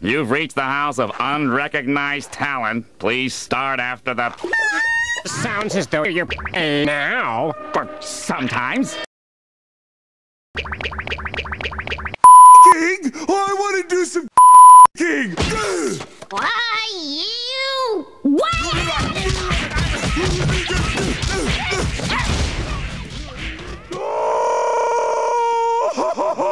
You've reached the house of unrecognized talent. Please start after the... Sounds as though you're now, but sometimes. King, I want to do some king. Why you? Why?